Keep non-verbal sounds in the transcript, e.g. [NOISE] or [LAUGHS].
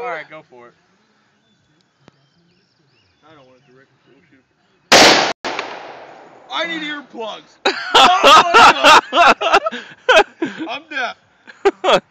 All right, go for it. I don't want to direct shoot. I need earplugs. [LAUGHS] oh, I'm deaf. [LAUGHS]